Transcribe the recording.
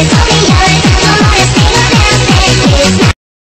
Everybody's talking